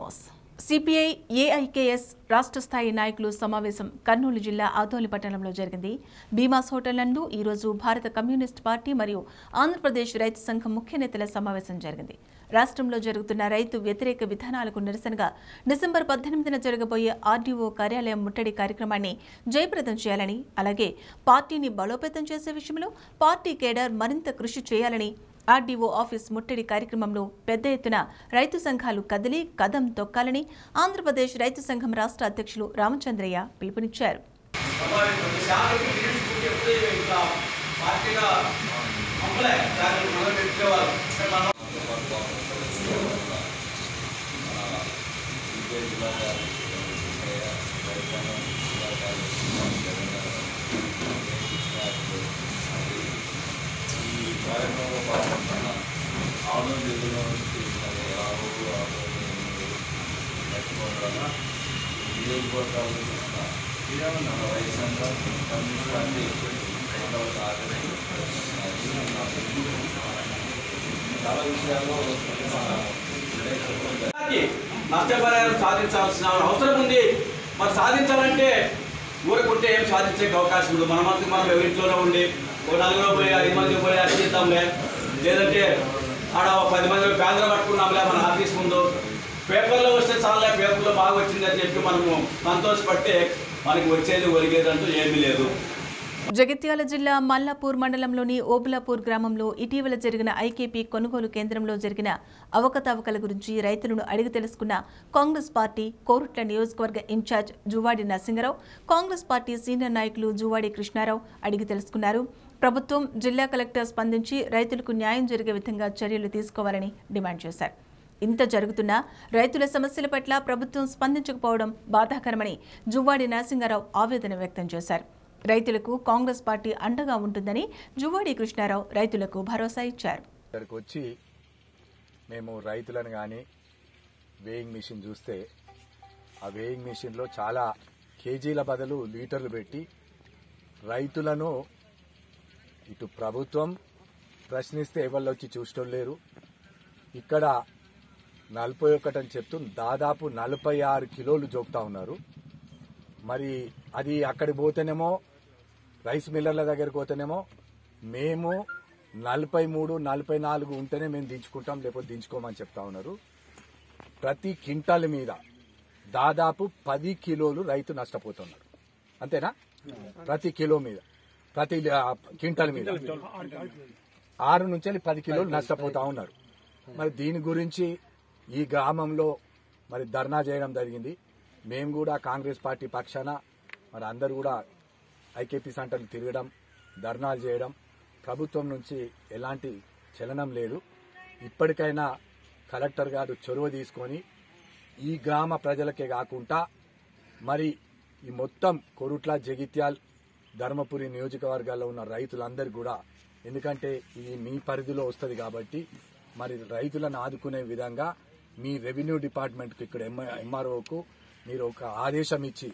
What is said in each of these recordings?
News CPI AIKS రాష్ట్ర స్థాయి నాయకులు సమావేశం కర్నూలు జిల్లా ఆదోలి పట్టణంలో జరిగింది. భీమాస్ హోటల్ నందు ఈరోజు భారత కమ్యూనిస్ట్ పార్టీ మరియు ఆంధ్రప్రదేశ్ రైతు సంఘం ముఖ్య నేతల సమావేశం జరిగింది. రాష్ట్రంలో జరుగుతున్న రైతు వ్యతిరేక విధానాలకు నిరసనగా డిసెంబర్ పద్దెనిమిదిన జరగబోయే ఆర్డీఓ కార్యాలయం ముట్టడి కార్యక్రమాన్ని జయప్రదం చేయాలని అలాగే పార్టీని బలోపేతం చేసే విషయంలో పార్టీ కేడర్ మరింత కృషి చేయాలని ఆర్డీఓ ఆఫీస్ ముట్టడి కార్యక్రమంలో పెద్ద ఎత్తున రైతు సంఘాలు కదిలి కదం తొక్కాలని ఆంధ్రప్రదేశ్ రైతు సంఘం రాష్ట్ర అధ్యక్షులు రామచంద్రయ్య పిలుపునిచ్చారు. కార్యక్రమంలో పాల్గొంటున్న ఆనంద్ జిల్లా నుంచి మరి నేర్చుకోవడం సంఘం కమ్యూనిస్ట్ పార్టీ రెండవ చాలా విషయాల్లో నష్టపరిహారం సాధించాల్సిన అవసరం ఉంది. మరి సాధించాలంటే ఊరుకుంటే ఏం సాధించే అవకాశం ఉండదు. మన మనం ఎవరింట్లోనే ఉండి ఒక నలుగురు పోయి ఐదు మంది పోయి అడిగిద్దాంలే లేదంటే ఆడ పది మంది పేదలు పట్టుకున్నాంలే మన ఆఫీస్ ముందు. పేపర్లో వస్తే చాలా పేపర్లో బాగా వచ్చిందని చెప్పి మనము సంతోషపడితే మనకి వచ్చేది ఒలిగేదంటూ ఏమీ లేదు. జగిత్యాల జిల్లా మల్లాపూర్ మండలంలోని ఓబులాపూర్ గ్రామంలో ఇటీవల జరిగిన ఐకేపీ కొనుగోలు కేంద్రంలో జరిగిన అవకతవకల గురించి రైతులను అడిగి తెలుసుకున్న కాంగ్రెస్ పార్టీ కోరుట్ల నియోజకవర్గ incharge Juvadi Narasingarao Congress party senior నాయకులు జువాడి కృష్ణారావు అడిగి తెలుసుకున్నారు. ప్రభుత్వం జిల్లా కలెక్టర్ స్పందించి రైతులకు న్యాయం జరిగే విధంగా చర్యలు తీసుకోవాలని డిమాండ్ చేశారు. ఇంత జరుగుతున్నా రైతుల సమస్యల పట్ల ప్రభుత్వం స్పందించకపోవడం బాధాకరమని జువ్వాడి నరసింహారావు ఆవేదన వ్యక్తం చేశారు. రైతులకు కాంగ్రెస్ పార్టీ అండగా ఉంటుందని జువ్వాడి కృష్ణారావు రైతులకు భరోసా ఇచ్చారు. ఇక్కడికి వచ్చి మేము రైతులను కానీ వేయింగ్ మిషన్ చూస్తే ఆ వేయింగ్ మిషన్లో చాలా కేజీల బదులు లీటర్లు పెట్టి రైతులను ఇటు ప్రభుత్వం ప్రశ్నిస్తే ఎవరు వచ్చి చూడటం లేరు. ఇక్కడ నలభై ఒకటి అని చెప్తూ దాదాపు నలభై ఆరు కిలోలు జోకుతా ఉన్నారు. మరి అది అక్కడికి పోతేనేమో రైస్ మిల్లర్ల దగ్గరికి పోతేనేమో మేము నలభై మూడు నలభై నాలుగు ఉంటేనే మేము దించుకుంటాం లేకపోతే దించుకోమని చెప్తా ఉన్నారు. ప్రతి క్వింటాల్ మీద దాదాపు పది కిలోలు రైతు నష్టపోతున్నారు. అంతేనా? ప్రతి కిలో మీద. ప్రతి క్వింటాల్ మీద. ఆరు నుంచి పది కిలోలు నష్టపోతా ఉన్నారు. మరి దీని గురించి ఈ గ్రామంలో మరి ధర్నా చేయడం జరిగింది. మేము కూడా కాంగ్రెస్ పార్టీ పక్షాన మరి అందరు కూడా ఐకేపీ సెంటర్లు తిరగడం ధర్నాలు చేయడం ప్రభుత్వం నుంచి ఎలాంటి చలనం లేదు. ఇప్పటికైనా కలెక్టర్ గారు చొరవ తీసుకొని ఈ గ్రామ ప్రజలకే కాకుండా మరి ఈ మొత్తం కొరుట్ల జగిత్యాల్ ధర్మపురి నియోజకవర్గాల్లో ఉన్న రైతులందరూ కూడా ఎందుకంటే ఇది మీ పరిధిలో వస్తుంది కాబట్టి మరి రైతులను ఆదుకునే విధంగా మీ రెవెన్యూ డిపార్ట్మెంట్కి ఇక్కడ ఎంఆర్ఓకు మీరు ఒక ఆదేశం ఇచ్చి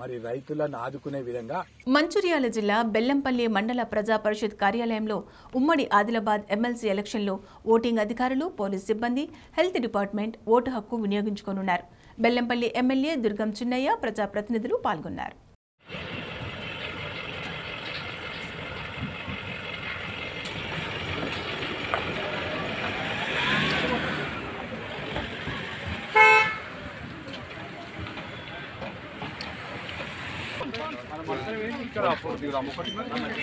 మరి రైతులను ఆదుకునే విధంగా మంచిర్యాల జిల్లా బెల్లంపల్లి మండల ప్రజా పరిషత్ కార్యాలయంలో ఉమ్మడి ఆదిలాబాద్ ఎమ్మెల్సీ ఎలక్షన్లో ఓటింగ్ అధికారులు పోలీస్ సిబ్బంది హెల్త్ డిపార్ట్మెంట్ ఓటు హక్కు వినియోగించుకోనున్నారు. బెల్లంపల్లి ఎమ్మెల్యే దుర్గం చిన్నయ్య ప్రజాప్రతినిధులు పాల్గొన్నారు. మనకి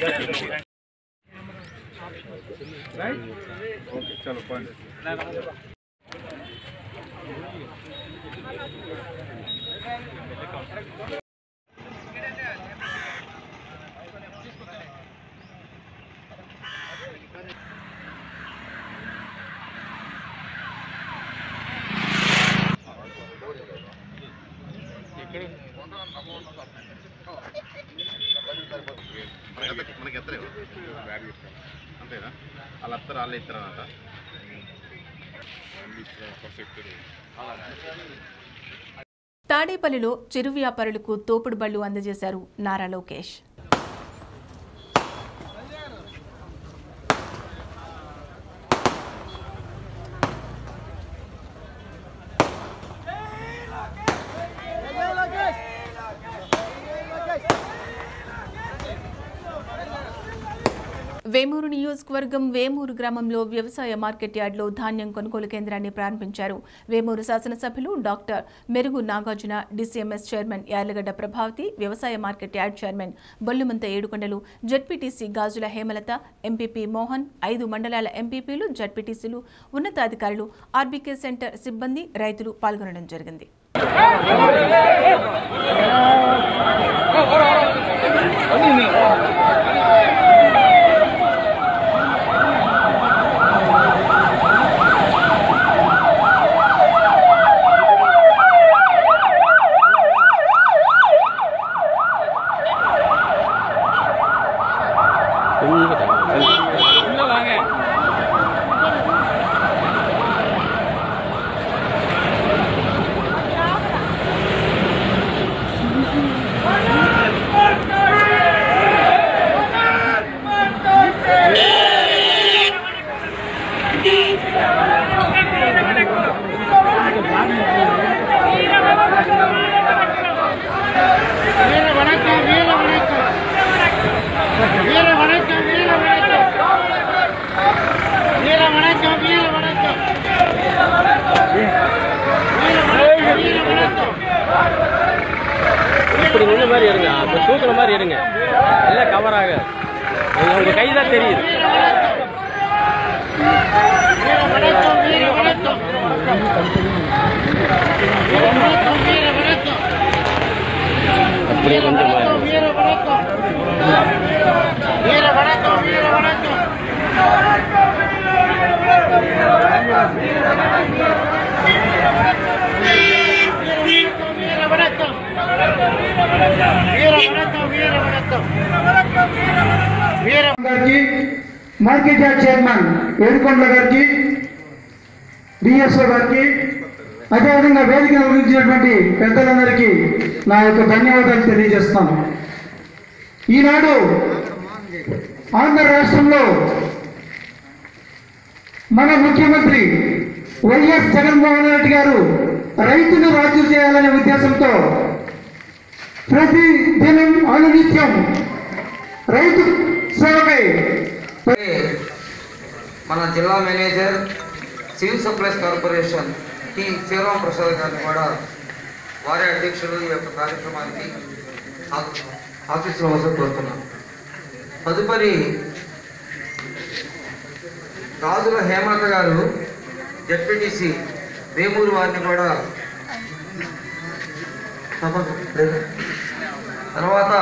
తాడేపల్లిలో చిరు వ్యాపారులకు తోపుడు బళ్ళు అందజేశారు నారా లోకేష్ వేమూరు నియోజకవర్గం వేమూరు గ్రామంలో వ్యవసాయ మార్కెట్ యార్డ్లో ధాన్యం కొనుగోలు కేంద్రాన్ని ప్రారంభించారు. వేమూరు శాసనసభ్యులు doctor Merugu Nagarjuna DCMS chairman Yarlagadda Prabhavathi వ్యవసాయ market yard chairman Bollumantha Yedukondalu ZPTC Gajula Hemalatha MPP Mohan ఐదు మండలాల ఎంపీపీలు జడ్పీటీసీలు ఉన్నతాధికారులు ఆర్బీకే సెంటర్ సిబ్బంది రైతులు పాల్గొనడం జరిగింది. Mira barato, mira barato. Mira barato, mira barato. Mira barato, mira గారికి మార్కెట్ యార్డ్ చైర్మన్ ఏడుకొండ గారికి డిఎస్ఓ గారికి అదేవిధంగా వేదిక నిర్వహించినటువంటి పెద్దలందరికీ నా యొక్క ధన్యవాదాలు తెలియజేస్తాను ఈనాడు ఆంధ్ర రాష్ట్రంలో మన ముఖ్యమంత్రి వైఎస్ జగన్మోహన్ రెడ్డి గారు రైతును రాజు చేయాలనే ఉద్దేశంతో ప్రతి దినం అనునిత్యం రైతు సేవకై మన జిల్లా manager civil supplies corporation T Sriram Prasad గారిని కూడా వారి అధ్యక్షులు ఈ యొక్క కార్యక్రమానికి ఆ- అవసరం వసతి కోరుతున్నాం తదుపరి రాజుల హేమంత్ గారు జడ్పీటీసీ వేమూరు వారిని కూడా తర్వాత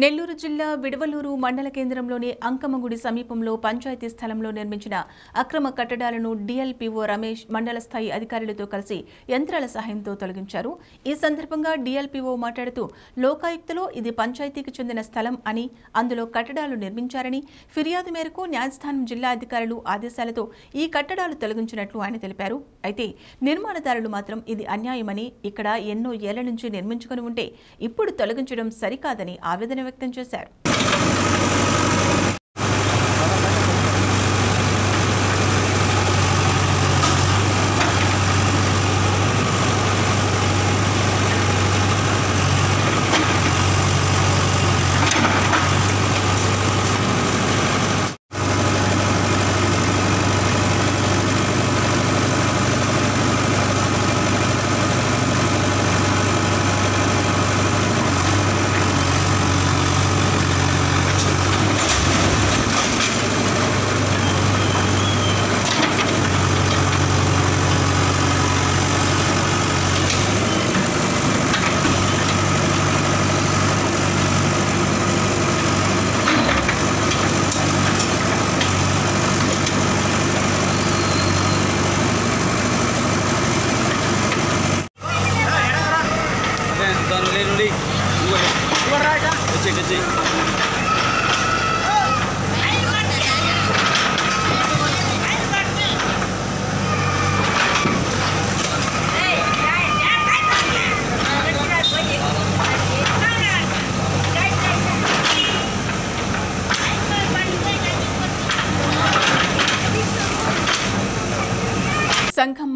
నెల్లూరు జిల్లా విడవలూరు మండల కేంద్రంలోని అంకమ్మగుడి సమీపంలో పంచాయతీ స్థలంలో నిర్మించిన అక్రమ కట్టడాలను డిఎల్పీఓ రమేష్ మండల స్థాయి అధికారులతో కలిసి యంత్రాల సహాయంతో తొలగించారు. ఈ సందర్భంగా డిఎల్పీఓ మాట్లాడుతూ లోకాయుక్తలో ఇది పంచాయతీకి చెందిన స్థలం అని అందులో కట్టడాలు నిర్మించారని ఫిర్యాదు మేరకు న్యాయస్థానం జిల్లా అధికారులు ఆదేశాలతో ఈ కట్టడాలు తొలగించినట్లు ఆయన తెలిపారు. అయితే నిర్మాణదారులు మాత్రం ఇది అన్యాయమని ఇక్కడ ఎన్నో ఏళ్ళ నుంచి నిర్మించుకుని ఉంటే ఇప్పుడు తొలగించడం సరికాదని ఆవేదన వ్యక్తం చేశారు. said.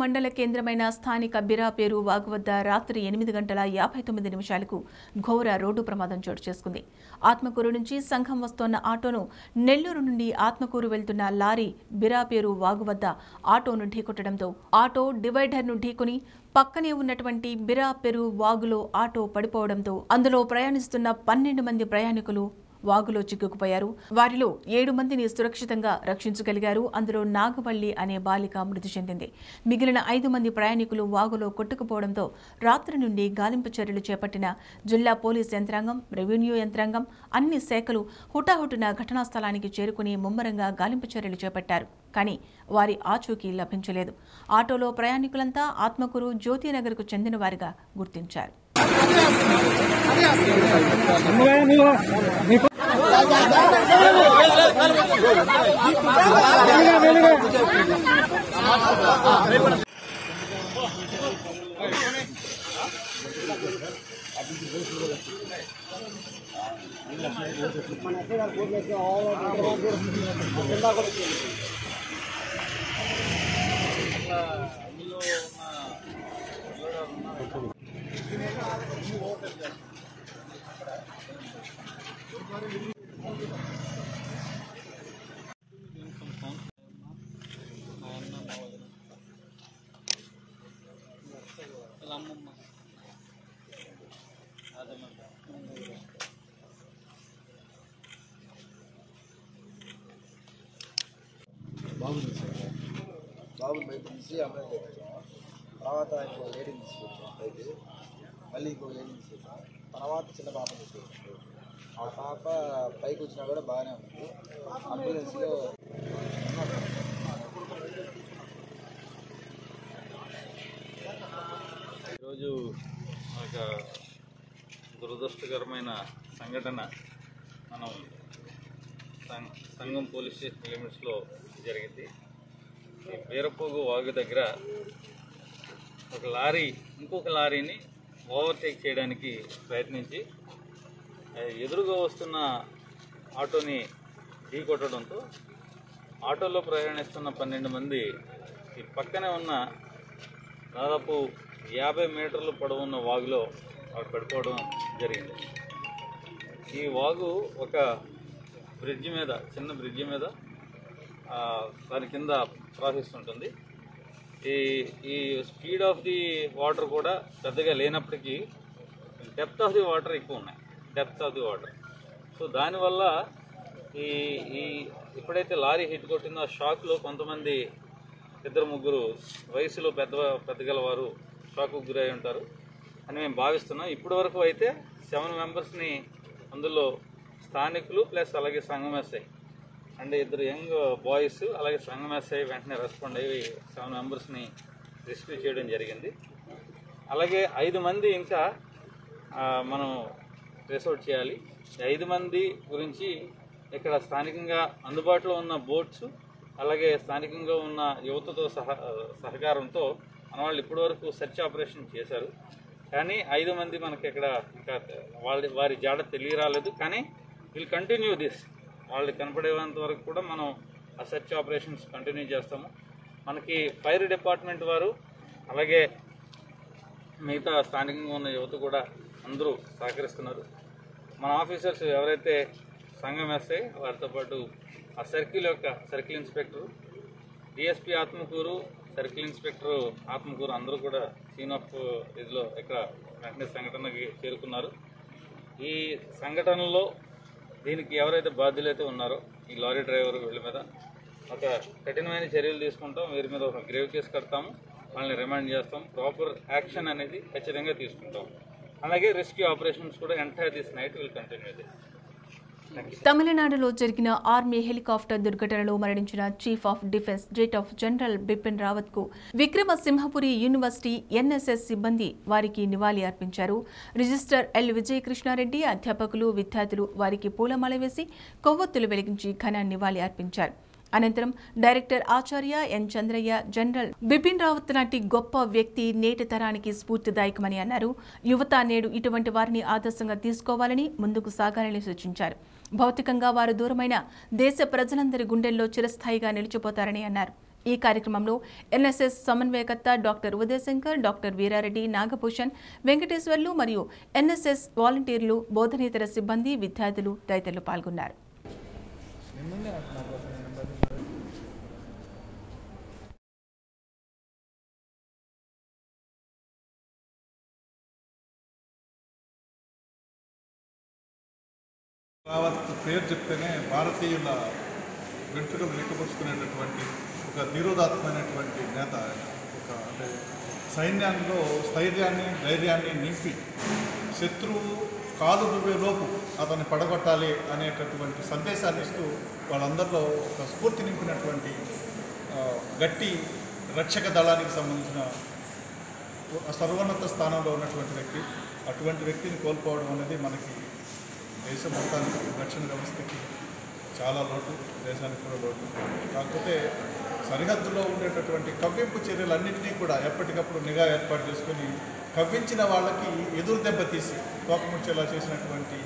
మండల కేంద్రమైన స్థానిక బిరాపేరు వాగు వద్ద రాత్రి ఎనిమిది గంటల యాభై తొమ్మిది నిమిషాలకు ఘోర రోడ్డు ప్రమాదం చోటు చేసుకుంది. ఆత్మకూరు నుంచి సంఘం వస్తోన్న ఆటోను నెల్లూరు నుండి ఆత్మకూరు వెళ్తున్న లారీ బిరాపేరు వాగు వద్ద ఆటోను ఢీకొట్టడంతో ఆటో డివైడర్ను ఢీకొని పక్కనే ఉన్నటువంటి బిరాపెరు వాగులో ఆటో పడిపోవడంతో అందులో ప్రయాణిస్తున్న పన్నెండు మంది ప్రయాణికులు వాగులో చిక్కుకుపోయారు. వారిలో ఏడు మందిని సురక్షితంగా రక్షించగలిగారు. అందులో నాగవల్లి అనే బాలిక మృతి చెందింది. మిగిలిన ఐదు మంది ప్రయాణికులు వాగులో కొట్టుకుపోవడంతో రాత్రి నుండి గాలింపు చర్యలు చేపట్టిన జిల్లా పోలీస్ యంత్రాంగం రెవెన్యూ యంత్రాంగం అన్ని శాఖలు హుటాహుటిన ఘటనా స్థలానికి చేరుకుని ముమ్మరంగా గాలింపు చర్యలు చేపట్టారు. కానీ వారి ఆచూకీ లభించలేదు. ఆటోలో ప్రయాణికులంతా ఆత్మకూరు జ్యోతినగర్కు చెందిన వారిగా గుర్తించారు. బాబుని బయట అమ్మాయి తర్వాత ఇంకో లేడీని తీసుకొచ్చాం పైకి మళ్ళీ ఇంకో లేడీని తీసుకొచ్చాం తర్వాత చిన్న పాపని తీసుకొచ్చాం ఆ పాప పైకి వచ్చినా కూడా బాగానే ఉంది అంబులెన్స్లో ఈరోజు ఒక దురదృష్టకరమైన సంఘటన మనం సం- పోలీస్ స్టేషన్ లిమిట్స్లో జరిగింది. ఈ బీరపోగు వాగు దగ్గర ఒక లారీ ఇంకొక లారీని ఓవర్టేక్ చేయడానికి ప్రయత్నించి ఎదురుగా వస్తున్న ఆటోని ఢీకొట్టడంతో ఆటోలో ప్రయాణిస్తున్న పన్నెండు మంది ఈ పక్కనే ఉన్న దాదాపు యాభై మీటర్ల పొడవున్న వాగులో అక్కడ పడిపోవడం జరిగింది. ఈ వాగు ఒక బ్రిడ్జి మీద చిన్న బ్రిడ్జి మీద దాని కింద ప్రవహిస్తుంటుంది ఈ ఈ స్పీడ్ ఆఫ్ ది వాటర్ కూడా పెద్దగా లేనప్పటికీ డెప్త్ ఆఫ్ ది వాటర్ ఎక్కువ ఉన్నాయి. Depth of the water. So దానివల్ల ఈ ఈ ఎప్పుడైతే లారీ హిట్ కొట్టిందో ఆ షాక్లో కొంతమంది ఇద్దరు ముగ్గురు వయసులో పెద్ద పెద్దగల వారు షాక్కు గురై ఉంటారు అని మేము భావిస్తున్నాం. ఇప్పటి వరకు అయితే సెవెన్ మెంబర్స్ని అందులో స్థానికులు ప్లస్ అలాగే సంఘం వేస్తాయి అండ్ ఇద్దరు యంగ్ బాయ్స్ అలాగే సంఘం అయ్యి వెంటనే రెస్పాండ్ అయ్యి సెవెన్ మెంబర్స్ని రెస్క్యూ చేయడం జరిగింది. అలాగే ఐదు మంది ఇంకా మనం ట్రేస్అవుట్ చేయాలి. ఐదు మంది గురించి ఇక్కడ స్థానికంగా అందుబాటులో ఉన్న బోట్స్ అలాగే స్థానికంగా ఉన్న యువతతో సహ సహకారంతో మన వాళ్ళు ఇప్పటివరకు సెర్చ్ ఆపరేషన్ చేశారు. కానీ ఐదు మంది మనకి ఇక్కడ ఇంకా వాళ్ళ వారి జాడ తెలియరాలేదు. కానీ విల్ కంటిన్యూ దిస్ వాళ్ళు కనపడేంత వరకు కూడా మనం ఆ సెర్చ్ ఆపరేషన్స్ కంటిన్యూ చేస్తాము. మనకి ఫైర్ డిపార్ట్మెంట్ వారు అలాగే మిగతా స్థానికంగా ఉన్న యువత కూడా అందరూ సహకరిస్తున్నారు. మన ఆఫీసర్స్ ఎవరైతే సంఘం వేస్తే వారితో పాటు ఆ సర్కిల్ యొక్క circle inspector DSP Atmakur circle inspector Atmakur అందరూ కూడా సీన్ ఆఫ్ ఇదిలో ఇక్కడ వెంటనే సంఘటనకి చేరుకున్నారు. ఈ సంఘటనలో దీనికి ఎవరైతే బాధ్యులైతే ఉన్నారో ఈ లారీ డ్రైవర్ వీళ్ళ మీద ఒక కఠినమైన చర్యలు తీసుకుంటాం. వీరి మీద ఒక గ్రేవ్ కేసు కడతాము. వాళ్ళని రిమాండ్ చేస్తాం. ప్రాపర్ యాక్షన్ అనేది ఖచ్చితంగా తీసుకుంటాం. అలాగే రెస్క్యూ ఆపరేషన్స్ కూడా entire this night will continue this. తమిళనాడులో జరిగిన ఆర్మీ హెలికాప్టర్ దుర్ఘటనలో మరణించిన chief of defence jet of general Bipin రావత్కు విక్రమసింహపురి యూనివర్సిటీ ఎన్ఎస్ఎస్ సిబ్బంది వారికి నివాళి అర్పించారు. రిజిస్టర్ ఎల్ విజయ కృష్ణారెడ్డి అధ్యాపకులు విద్యార్థులు వారికి పూలమాల వేసి కొవ్వొత్తులు వెలిగించి ఘన నివాళి అర్పించారు. అనంతరం డైరెక్టర్ ఆచార్య ఎన్ చంద్రయ్య జనరల్ బిపిన్ రావత్ లాంటి గొప్ప వ్యక్తి నేటి తరానికి స్ఫూర్తిదాయకమని అన్నారు. యువత నేడు ఇటువంటి వారిని ఆదర్శంగా తీసుకోవాలని ముందుకు సాగాలని సూచించారు. భౌతికంగా వారు దూరమైన దేశ ప్రజలందరి గుండెల్లో చిరస్థాయిగా నిలిచిపోతారని అన్నారు. ఈ కార్యక్రమంలో ఎన్ఎస్ఎస్ సమన్వయకర్త డాక్టర్ ఉదయశంకర్ డాక్టర్ వీరారెడ్డి నాగభూషణ్ వెంకటేశ్వర్లు మరియు ఎన్ఎస్ఎస్ వాలంటీర్లు బోధనేతర సిబ్బంది విద్యార్థులు తదితరులు పాల్గొన్నారు. రావత్ పేరు చెప్తేనే భారతీయుల వెంట్రుకలు లెక్కపరుచుకునేటటువంటి ఒక నిరోధాత్మైనటువంటి నేత ఒక అంటే సైన్యంలో స్థైర్యాన్ని ధైర్యాన్ని నింపి శత్రువు కాలు లోపు అతన్ని పడగొట్టాలి అనేటటువంటి సందేశాన్ని ఇస్తూ వాళ్ళందరిలో ఒక స్ఫూర్తి నింపినటువంటి గట్టి రక్షక దళానికి సంబంధించిన సర్వోన్నత స్థానంలో ఉన్నటువంటి వ్యక్తి. అటువంటి వ్యక్తిని కోల్పోవడం అనేది మనకి దేశం మొత్తానికి రక్షణ వ్యవస్థకి చాలా లోటు దేశానికి కూడా లోటు. కాకపోతే సరిహద్దులో ఉండేటటువంటి కవ్వింపు చర్యలన్నింటినీ కూడా ఎప్పటికప్పుడు నిఘా ఏర్పాటు చేసుకొని కవ్వించిన వాళ్ళకి ఎదురు దెబ్బ తీసి తోకముచ్చేలా చేసినటువంటి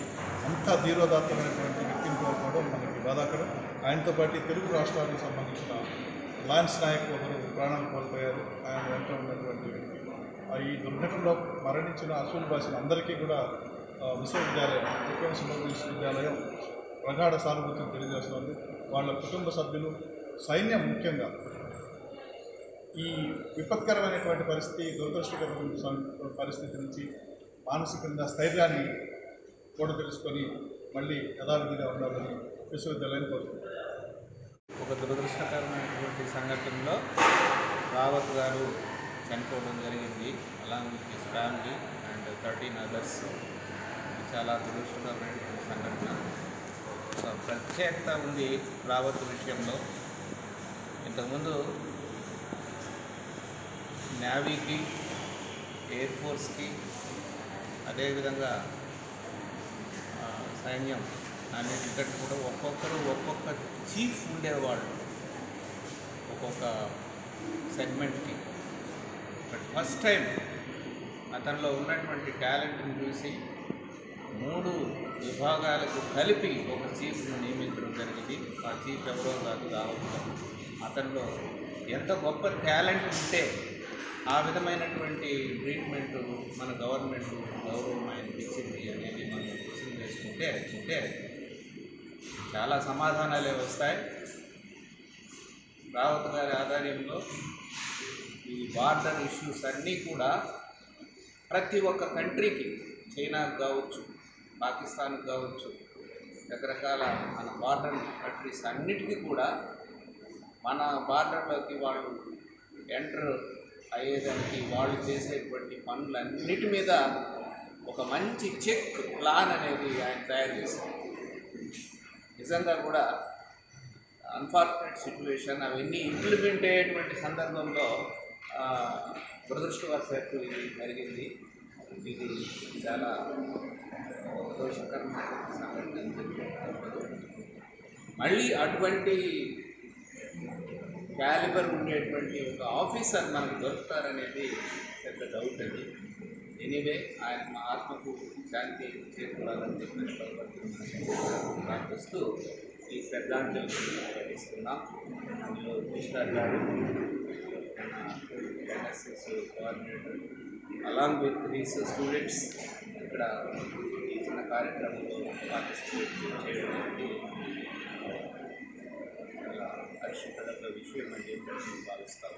అంత ధీరోదాత్తమైనటువంటి వ్యక్తిని కోల్పోవడం మనకి బాధాకరం. ఆయనతో పాటు తెలుగు రాష్ట్రాలకు సంబంధించిన లాన్స్ నాయక్ ఒకరు ప్రాణాలు కోల్పోయారు. ఆయన వెంట ఉన్నటువంటి వ్యక్తి. ఆ ఈ దుర్ఘటనలో మరణించిన అసూలు భాషలు అందరికీ కూడా విశ్వవిద్యాలయం విశ్వవిద్యాలయం విక్రమసింహ విశ్వవిద్యాలయం ప్రగాఢ సానుభూతిని తెలియజేస్తున్నది. వాళ్ళ కుటుంబ సభ్యులు సైన్యం ముఖ్యంగా. ఈ విపత్కరమైనటువంటి పరిస్థితి దురదృష్టకరమైన పరిస్థితి నుంచి మానసికంగా స్థైర్యాన్ని కూడా తెలుసుకొని మళ్ళీ యథావిధిగా ఉండాలని విశ్వవిద్యాలయం కోరుకుంటున్నాను ఒక దురదృష్టకరమైనటువంటి సంఘటనలో రావత్ గారు చనిపోవడం జరిగింది along with his family and thirteen others చాలా దురదృష్టకరమైనటువంటి సంఘటన. సో ప్రత్యేకత ఉంది రావత్ విషయంలో. ఇంతకుముందు నేవీకి ఎయిర్ ఫోర్స్కి అదేవిధంగా సైన్యం అన్నిటికంటే కూడా ఒక్కొక్కరు ఒక్కొక్క చీఫ్ ఉండేవాళ్ళు. ఒక్కొక్క సెగ్మెంట్కి. బట్ ఫస్ట్ టైం అతనిలో ఉన్నటువంటి టాలెంట్ని చూసి మూడు విభాగాలకు కలిపి ఒక చీఫ్ను నియమించడం జరిగింది. ఆ చీఫ్ ఎవరో కాదు రావచ్చు అతనిలో ఎంత గొప్ప టాలెంట్ ఉంటే ఆ విధమైనటువంటి ట్రీట్మెంట్ మన గవర్నమెంట్ గౌరవం ఆయనకి ఇచ్చింది అనేది మనం క్వశ్చన్ చేసుకుంటే ఉంటే చాలా సమాధానాలే వస్తాయి. రావత్ గారి ఆధ్వర్యంలో ఈ బార్డర్ ఇష్యూస్ అన్నీ కూడా ప్రతి ఒక్క కంట్రీకి చైనాకు కావచ్చు పాకిస్తాన్కి కావచ్చు రకరకాల మన బార్డర్ కంట్రీస్ అన్నిటికీ కూడా మన బార్డర్లోకి వాళ్ళు ఎంటర్ అయ్యేదానికి వాళ్ళు చేసేటువంటి పనులన్నిటి మీద ఒక మంచి చెక్ ప్లాన్ అనేది ఆయన తయారు చేశారు. నిజంగా కూడా అన్ఫార్చునేట్ సిచ్యువేషన్ అవన్నీ ఇంప్లిమెంట్ అయ్యేటువంటి సందర్భంలో దురదృష్టవశాత్తు ఇది జరిగింది. ఇది చాలా దోషకరమైన సంఘటన మళ్ళీ అటువంటి క్యాలిబర్ ఉండేటువంటి ఒక ఆఫీసర్ మనకు దొరుకుతారనేది పెద్ద డౌట్ అది. ఎనీవే ఆయన మా ఆత్మకు శాంతి చేకూరాలని చెప్పి ప్రార్థిస్తూ ఈ శ్రద్ధాంజలి ప్రకటిస్తున్నాం. అందులో మిస్టర్ గారు NSS coordinator along with his students ఇక్కడ ఈ చిన్న కార్యక్రమంలో పార్టిసిపేట్ చేయడం అనేది చాలా హర్షికరమైన విషయం అని చెప్పి భావిస్తా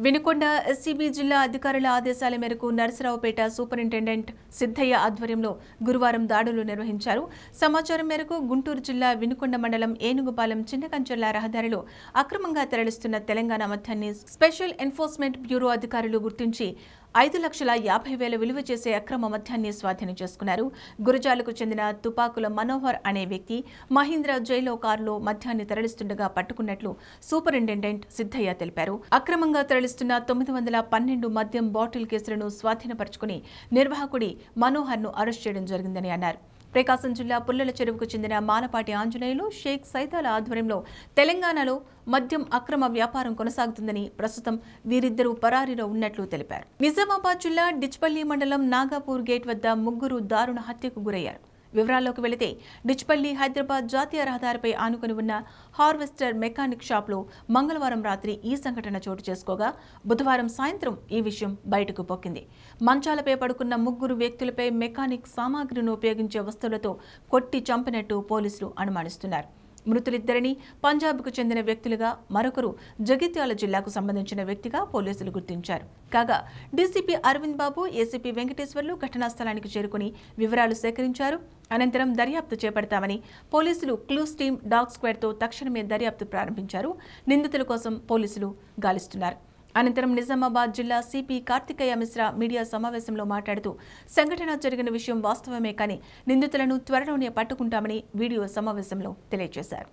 వినుకొండ ఎస్సీబీ జిల్లా అధికారుల ఆదేశాల మేరకు నరసరావుపేట సూపరింటెండెంట్ సిద్ధయ్య ఆధ్వర్యంలో గురువారం దాడులు నిర్వహించారు. సమాచారం మేరకు గుంటూరు జిల్లా వినుకొండ మండలం ఏనుగుపాలెం చిన్నకంచెర్ల రహదారిలో అక్రమంగా తరలిస్తున్న తెలంగాణ మద్యాన్ని స్పెషల్ ఎన్ఫోర్స్మెంట్ బ్యూరో అధికారులు గుర్తించి ఐదు లక్షల యాభై వేల విలువ చేసే అక్రమ మద్యాన్ని స్వాధీనం చేసుకున్నారు. గురజాలకు చెందిన తుపాకుల మనోహర్ అనే వ్యక్తి మహీంద్రా జైలో కారులో మద్యాన్ని తరలిస్తుండగా పట్టుకున్నట్లు సూపరింటెండెంట్ సిద్ధయ్య తెలిపారు. అక్రమంగా తరలిస్తున్న తొమ్మిది వందల పన్నెండు మద్యం బాటిల్ కేసులను స్వాధీనపరుచుకుని నిర్వాహకుడి మనోహర్ను అరెస్ట్ చేయడం జరిగిందని అన్నారు. ప్రకాశం జిల్లా పుల్లల చెరువుకు చెందిన మాలపాటి ఆంజనేయులు షేక్ సైతాల ఆధ్వర్యంలో తెలంగాణలో మద్యం అక్రమ వ్యాపారం కొనసాగుతుందని ప్రస్తుతం వీరిద్దరూ పరారీలో ఉన్నట్లు తెలిపారు. నిజామాబాద్ జిల్లా డిచ్పల్లి మండలం నాగాపూర్ గేట్ వద్ద ముగ్గురు దారుణ హత్యకు గురయ్యారు. వివరాల్లోకి వెళితే డిచ్పల్లి హైదరాబాద్ జాతీయ రహదారిపై ఆనుకుని ఉన్న హార్వెస్టర్ మెకానిక్ షాప్లో మంగళవారం రాత్రి ఈ సంఘటన చోటు చేసుకోగా బుధవారం సాయంత్రం ఈ విషయం బయటకు పొక్కింది మంచాలపై పడుకున్న ముగ్గురు వ్యక్తులపై మెకానిక్ సామాగ్రిని ఉపయోగించే వస్తువులతో కొట్టి చంపినట్టు పోలీసులు అనుమానిస్తున్నారు. మృతులిద్దరిని పంజాబ్కు చెందిన వ్యక్తులుగా మరొకరు జగిత్యాల జిల్లాకు సంబంధించిన వ్యక్తిగా పోలీసులు గుర్తించారు. కాగా డీసీపీ అరవింద్ బాబు ఏసీపీ వెంకటేశ్వర్లు ఘటనా స్థలానికి చేరుకుని వివరాలు సేకరించారు. అనంతరం దర్యాప్తు చేపడతామని పోలీసులు క్లూస్ టీం డాగ్ స్క్వాడ్తో తక్షణమే దర్యాప్తు ప్రారంభించారు. నిందితుల కోసం పోలీసులు గాలిస్తున్నారు. అనంతరం నిజామాబాద్ జిల్లా సిపి కార్తికేయ మిశ్రా మీడియా సమావేశంలో మాట్లాడుతూ సంఘటన జరిగిన విషయం వాస్తవమే కానీ నిందితులను త్వరలోనే పట్టుకుంటామని వీడియో సమావేశంలో తెలియజేశారు.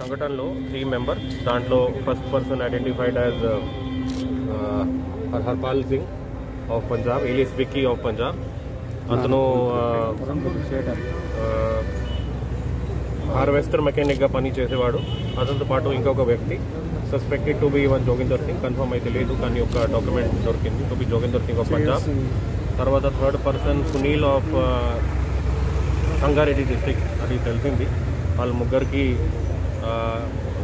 సంఘటనలో త్రీ మెంబర్ దాంట్లో first person identified as Harpal Singh of Punjab alias Vicky of Punjab అతను హార్వెస్టర్ మెకానిక్గా పని చేసేవాడు అతనితో పాటు ఇంకొక వ్యక్తి suspected to be one Joginder Singh confirm అయితే లేదు కానీ ఒక డాక్యుమెంట్ దొరికింది. To be Joginder Singh of Punjab. తర్వాత third person Sunil of Sangareddy district అది తెలిసింది. వాళ్ళ ముగ్గురికి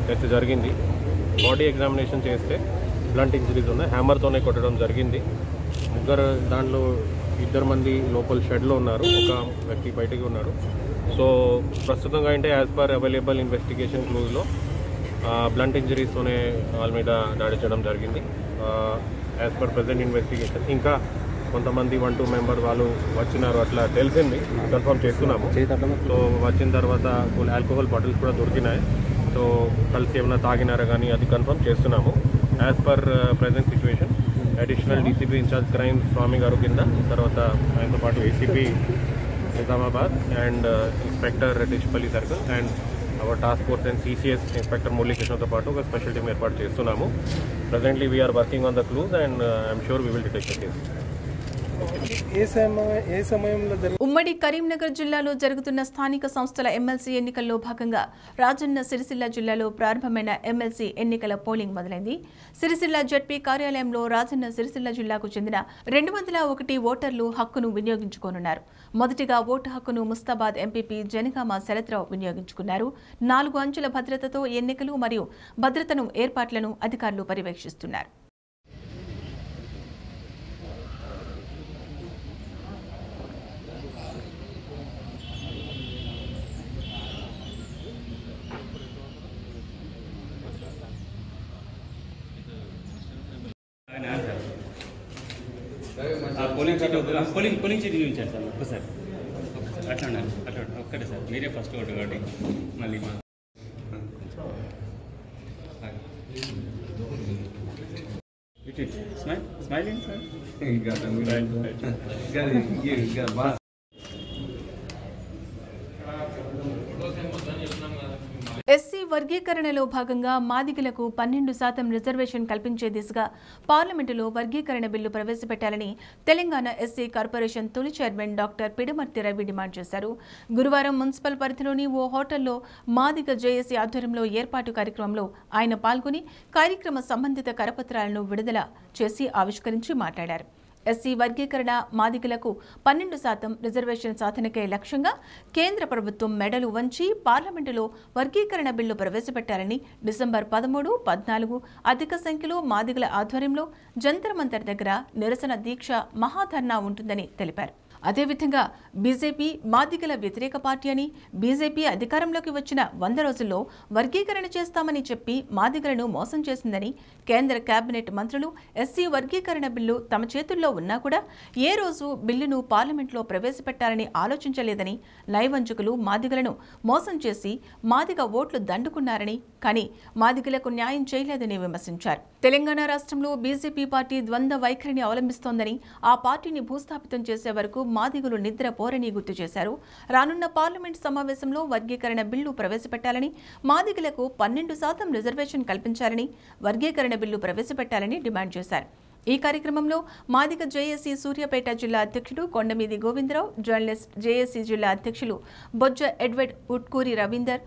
డెత్ జరిగింది. బాడీ ఎగ్జామినేషన్ చేస్తే బ్లంట్ ఇంజరీస్ ఉన్నాయి. హ్యామర్తోనే కొట్టడం జరిగింది. ముగ్గురు దాంట్లో ఇద్దరు మంది లోపల షెడ్లో ఉన్నారు. ఒక వ్యక్తి బయటికి ఉన్నారు సో ప్రస్తుతంగా అంటే యాజ్ పర్ అవైలబుల్ ఇన్వెస్టిగేషన్ క్లూజ్లో బ్లంట్ ఇంజరీస్తోనే వాళ్ళ మీద దాడి చేయడం జరిగింది. యాజ్ పర్ ప్రజెంట్ ఇన్వెస్టిగేషన్ ఇంకా కొంతమంది వన్ టూ మెంబర్ వాళ్ళు వచ్చినారు అట్లా తెలిసింది. కన్ఫర్మ్ చేస్తున్నాము. సో వచ్చిన తర్వాత ఆల్కహాల్ బాటిల్స్ కూడా దొరికినాయి. సో కలిసి ఏమైనా తాగినారా కానీ అది కన్ఫర్మ్ చేస్తున్నాము. As per present situation additional DCP incharge crime Swamy గారు కింద తర్వాత ఆయనతో పాటు ACP Nizamabad and inspector Dichpally circle and our task force and CCS inspector మురళీకృష్ణతో పాటు ఒక స్పెషల్ టీమ్ ఏర్పాటు చేస్తున్నాము. Presently we're working on the clues and I'm sure we will detect the case ఉమ్మడి కరీంనగర్ జిల్లాలో జరుగుతున్న స్థానిక సంస్థల ఎమ్మెల్సీ ఎన్నికల్లో భాగంగా రాజన్న సిరిసిల్ల జిల్లాలో ప్రారంభమైన ఎమ్మెల్సీ ఎన్నికల పోలింగ్ మొదలైంది. సిరిసిల్ల జడ్పీ కార్యాలయంలో రాజన్న సిరిసిల్ల జిల్లాకు చెందిన రెండు వందల ఒకటి ఓటర్లు హక్కును వినియోగించుకోనున్నారు. మొదటిగా ఓటు హక్కును ముస్తాబాద్ ఎంపీపీ జనగామ శరత్రావు వినియోగించుకున్నారు. నాలుగు అంచుల భద్రతతో ఎన్నికలు మరియు భద్రతను ఏర్పాట్లను అధికారులు పర్యవేక్షిస్తున్నారు. Polling seat polling polling seat చూపించారు సార్ ఒక్కసారి ఒక్కసారి అట్లా ఉండాలి అట్లా ఉండాలి. ఒక్కటే సార్ మీరే ఫస్ట్ ఓటు కాబట్టి మళ్ళీ మా- ఇటు ఇటు. స్మైల్ స్మైలింగ్ సార్ ఎస్సీ వర్గీకరణలో భాగంగా మాదిగలకు పన్నెండు శాతం రిజర్వేషన్ కల్పించే దిశగా పార్లమెంటులో వర్గీకరణ బిల్లు ప్రవేశపెట్టాలని తెలంగాణ ఎస్సీ కార్పొరేషన్ తొలి chairman doctor Pidamarthi Ravi demand చేశారు. గురువారం మున్సిపల్ పరిధిలోని ఓ హోటల్లో మాదిగ జేఏసీ ఆధ్వర్యంలో ఏర్పాటు కార్యక్రమంలో ఆయన పాల్గొని కార్యక్రమ సంబంధిత కరపత్రాలను విడుదల చేసి ఆవిష్కరించి మాట్లాడారు. ఎస్సీ వర్గీకరణ మాదిగలకు పన్నెండు శాతం రిజర్వేషన్ సాధనకే లక్ష్యంగా కేంద్ర ప్రభుత్వం మెడలు వంచి పార్లమెంటులో వర్గీకరణ బిల్లు ప్రవేశపెట్టాలని డిసెంబర్ పదమూడు పద్నాలుగు అధిక సంఖ్యలో మాదిగల ఆధ్వర్యంలో జంతర్ మంతర్ దగ్గర నిరసన దీక్ష మహాధర్నా ఉంటుందని తెలిపారు. అదేవిధంగా బీజేపీ మాదిగల వ్యతిరేక పార్టీ అని బీజేపీ అధికారంలోకి వచ్చిన వంద రోజుల్లో వర్గీకరణ చేస్తామని చెప్పి మాదిగలను మోసం చేసిందని కేంద్ర కేబినెట్ మంత్రులు ఎస్సీ వర్గీకరణ బిల్లు తమ చేతుల్లో ఉన్నా కూడా ఏ రోజు బిల్లును పార్లమెంట్లో ప్రవేశపెట్టాలని ఆలోచించలేదని నైవంచకులు మాదిగలను మోసం చేసి మాదిగ ఓట్లు దండుకున్నారని కానీ మాదిగలకు న్యాయం చేయలేదని విమర్శించారు. తెలంగాణ రాష్ట్రంలో బీజేపీ పార్టీ ద్వంద్వ వైఖరిని అవలంబిస్తోందని ఆ పార్టీని భూస్థాపితం చేసే వరకు మాదిగులు నిద్ర పోరని గుర్తు చేశారు. రానున్న పార్లమెంట్ సమావేశంలో వర్గీకరణ బిల్లు ప్రవేశపెట్టాలని మాదిగులకు పన్నెండు శాతం రిజర్వేషన్ కల్పించాలని వర్గీకరణ బిల్లు ప్రవేశపెట్టాలని డిమాండ్ చేశారు. ఈ కార్యక్రమంలో మాదిగ జేఏసీ సూర్యాపేట జిల్లా అధ్యక్షుడు కొండమీది గోవిందరావు జర్నలిస్ట్ జేఏసీ జిల్లా అధ్యక్షులు బొజ్జ ఎడ్వర్డ్ ఉట్కూరి రవీందర్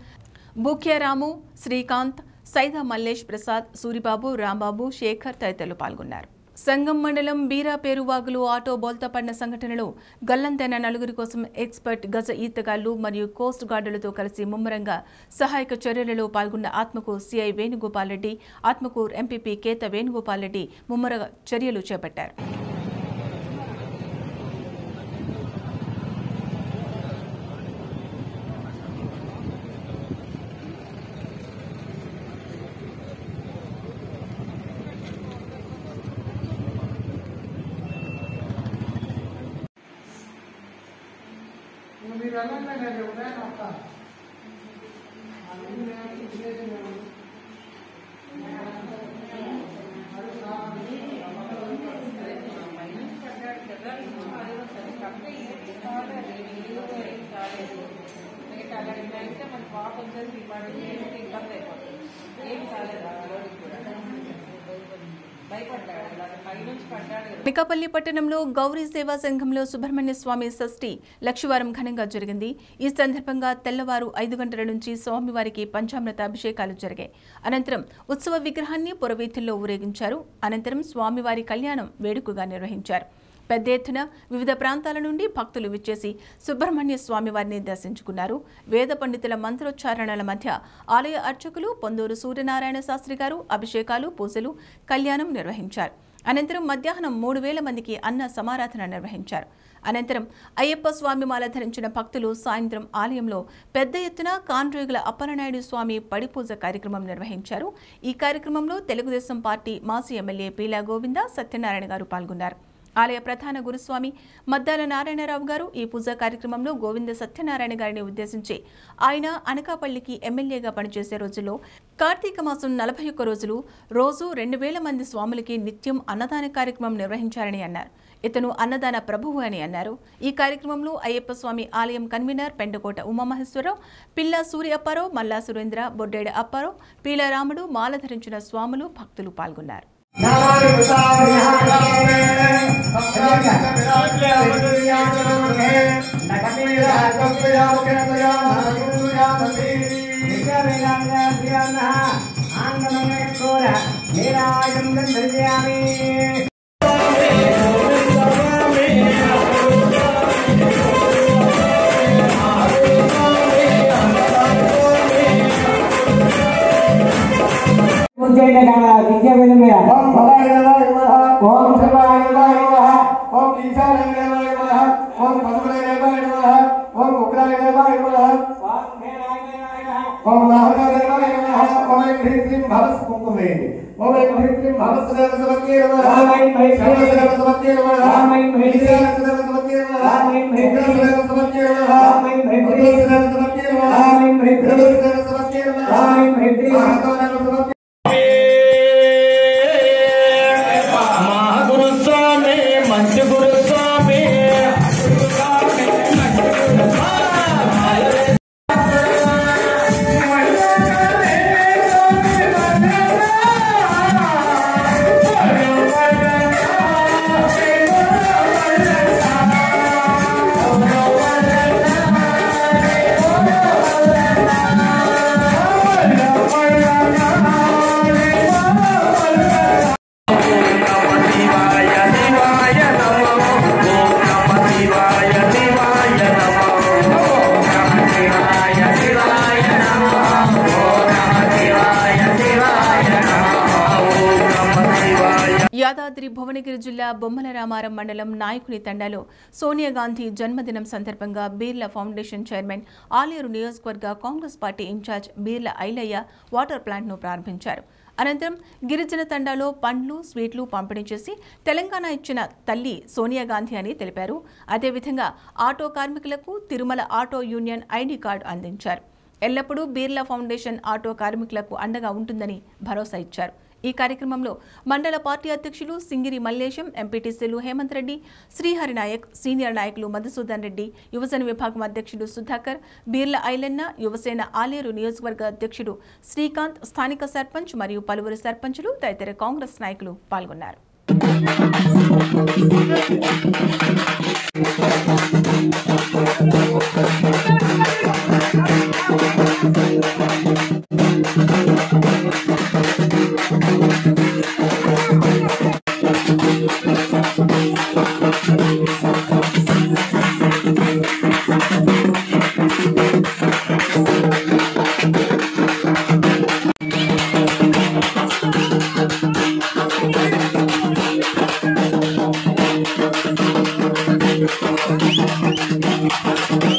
బుక్యారాము శ్రీకాంత్ సైదా మల్లేష్ ప్రసాద్ సూరిబాబు రాంబాబు శేఖర్ తదితరులు పాల్గొన్నారు. సంగం మండలం బీరా పేరువాగులు ఆటో బోల్తపడిన సంఘటనలో గల్లంతైన నలుగురి కోసం ఎక్స్పర్ట్ గజ ఈతగాళ్ళు మరియు కోస్ట్ గార్డులతో కలిసి ముమ్మరంగా సహాయక చర్యలలో పాల్గొన్న ఆత్మకూరు సిఐ వేణుగోపాల్ రెడ్డి ఆత్మకూరు ఎంపీపీ కేత వేణుగోపాల్ రెడ్డి ముమ్మర చర్యలు చేపట్టారు. పట్టణంలో గౌరీ సేవా సంఘంలో సుబ్రహ్మణ్య స్వామి షష్ఠి లక్షవారం ఘనంగా జరిగింది. ఈ సందర్భంగా తెల్లవారు ఐదు గంటల నుంచి స్వామివారికి పంచామృత అభిషేకాలు జరిగాయి. అనంతరం ఉత్సవ విగ్రహాన్ని పురవీధుల్లో ఊరేగించారు. అనంతరం స్వామివారి కళ్యాణం వేడుకగా నిర్వహించారు. పెద్ద ఎత్తున వివిధ ప్రాంతాల నుండి భక్తులు విచ్చేసి సుబ్రహ్మణ్య స్వామివారిని దర్శించుకున్నారు. వేద పండితుల మంత్రోచ్చారణల మధ్య ఆలయ అర్చకులు పొందూరు సూర్యనారాయణ శాస్త్రి గారు అభిషేకాలు పూజలు కళ్యాణం నిర్వహించారు. అనంతరం మధ్యాహ్నం మూడు వేల మందికి అన్న సమారాధన నిర్వహించారు. అనంతరం అయ్యప్ప స్వామి మాల ధరించిన భక్తులు సాయంత్రం ఆలయంలో పెద్ద ఎత్తున కాన్రేగుల అప్పలనాయుడు స్వామి పడిపూజ కార్యక్రమం నిర్వహించారు. ఈ కార్యక్రమంలో తెలుగుదేశం పార్టీ మాజీ ఎమ్మెల్యే పీలా గోవింద సత్యనారాయణ గారు పాల్గొన్నారు. ఆలయ ప్రధాన గురుస్వామి మద్దాల నారాయణరావు గారు ఈ పూజా కార్యక్రమంలో గోవింద సత్యనారాయణ గారిని ఉద్దేశించి ఆయన అనకాపల్లికి ఎమ్మెల్యేగా పనిచేసే రోజుల్లో కార్తీక మాసం నలభై ఒక్క రోజులు రోజు రెండు వేల మంది స్వాములకి నిత్యం అన్నదాన కార్యక్రమం నిర్వహించారని అన్నారు. ఇతను అన్నదాన ప్రభువు అని అన్నారు. ఈ కార్యక్రమంలో అయ్యప్ప స్వామి ఆలయం కన్వీనర్ పెండకోట ఉమామహేశ్వరరావు పిల్ల సూర్య అప్పారావు మల్లా సురేంద్ర బొడ్డేడ అప్పారావు పీల రాముడు మాల ధరించిన స్వాములు భక్తులు పాల్గొన్నారు. गजाननायं गन्धर्व्यामे ओम सर्वाय नमः नमः ओम ईशानाय नमः नमः ओम पद्मनाय नमः नमः ओम उग्राय नमः नमः ओम नाहराय नमः नमः ओम ह्रीं श्रीं भवस कुंकुमे ఓం పద్మనాయ ఓం ఉగ్రాయ ఓం మహాదేవాయ ఓం హ్రీం శ్రీం భరత్ కుంకుమే ఓం హ్రీం శ్రీం భరత్ దేవ సమకే నమః శరణ సమకే నమః ఈశాన్య దేవ సమకే నమః ఉగ్ర దేవ సమకే నమః ఉగ్ర దేవ సమకే నమః ఉగ్ర దేవ సమకే నమః మహాదేవ సమకే గురుస్వామి మండలం నాయకుని తండాలో సోనియా గాంధీ జన్మదినం సందర్భంగా బీర్ల ఫౌండేషన్ చైర్మన్ ఆలేరు నియోజకవర్గ Congress party incharge Beerla Ailaiah water ప్లాంట్ను ప్రారంభించారు. అనంతరం గిరిజన తండాలో పండ్లు స్వీట్లు పంపిణీ చేసి తెలంగాణ ఇచ్చిన తల్లి సోనియా గాంధీ అని తెలిపారు. అదేవిధంగా ఆటో కార్మికులకు Tirumala auto union ID card అందించారు. ఎల్లప్పుడూ బీర్లా ఫౌండేషన్ ఆటో కార్మికులకు అండగా ఉంటుందని భరోసా ఇచ్చారు. ఈ కార్యక్రమంలో మండల పార్టీ అధ్యక్షులు సింగిరి మల్లేశం ఎంపీటీసీలు హేమంత్ రెడ్డి శ్రీహరి నాయక్ సీనియర్ నాయకులు మధుసూదన్ రెడ్డి యువజన విభాగం అధ్యక్షుడు సుధాకర్ బీర్ల ఐలన్న యువసేన ఆలేరు నియోజకవర్గ అధ్యక్షుడు శ్రీకాంత్ స్థానిక సర్పంచ్ మరియు పలువురు సర్పంచులు తదితర కాంగ్రెస్ నాయకులు పాల్గొన్నారు Thank you. Thank you.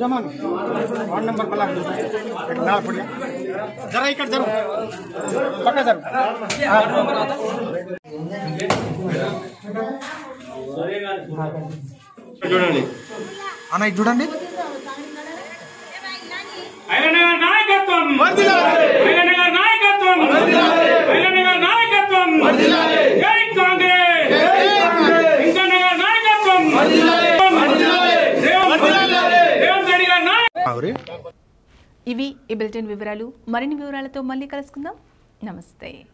జమాన్ వార్డ్ నెంబర్ పలాక్ నాపడి జర ఇక్కడ జరు పక్క జరు చూడండి అన్న ఇది చూడండి. వివరాలు మరిన్ని వివరాలతో మళ్ళీ కలుసుకుందాం. నమస్తే.